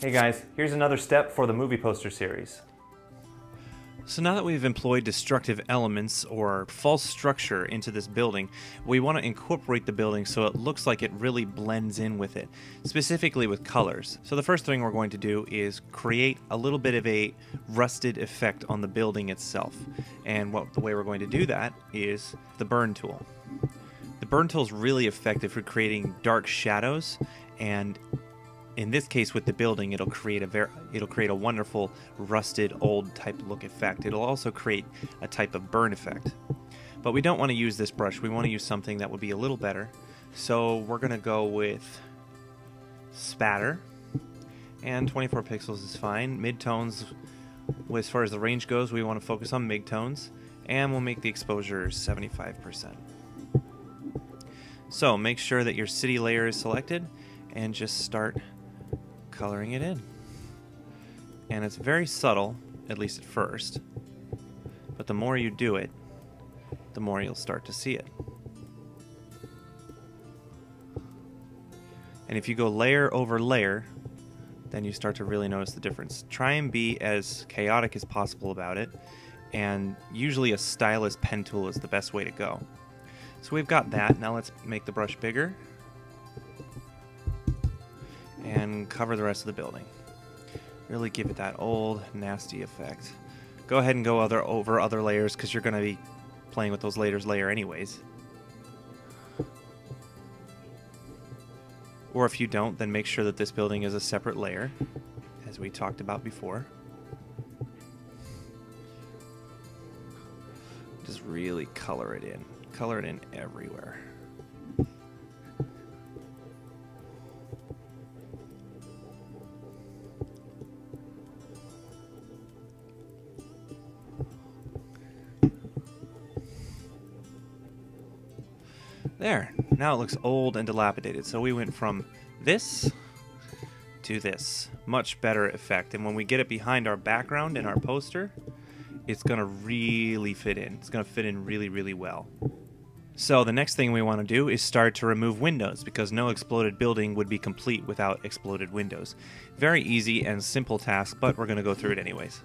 Hey guys, here's another step for the movie poster series. So now that we've employed destructive elements or false structure into this building, we want to incorporate the building so it looks like it really blends in with it, specifically with colors. So the first thing we're going to do is create a little bit of a rusted effect on the building itself. And what the way we're going to do that is the burn tool. The burn tool is really effective for creating dark shadows and in this case with the building it'll create a very it'll create a wonderful rusted old type look effect. It'll also create a type of burn effect. But we don't want to use this brush. We want to use something that would be a little better. So we're gonna go with spatter. And 24 pixels is fine. Midtones as far as the range goes we want to focus on midtones. And we'll make the exposure 75% so make sure that your city layer is selected and just start coloring it in. And it's very subtle, at least at first, but the more you do it, the more you'll start to see it. And if you go layer over layer, then you start to really notice the difference. Try and be as chaotic as possible about it, and usually a stylus pen tool is the best way to go. So we've got that, now let's make the brush bigger and cover the rest of the building. Really give it that old, nasty effect. Go ahead and go other over other layers because you're going to be playing with those layers layer anyways. Or if you don't, then make sure that this building is a separate layer, as we talked about before. Just really color it in. Color it in everywhere. There. Now it looks old and dilapidated. So we went from this to this. Much better effect. And when we get it behind our background in our poster, it's going to really fit in. It's going to fit in really, really well. So the next thing we want to do is start to remove windows because no exploded building would be complete without exploded windows. Very easy and simple task, but we're going to go through it anyways.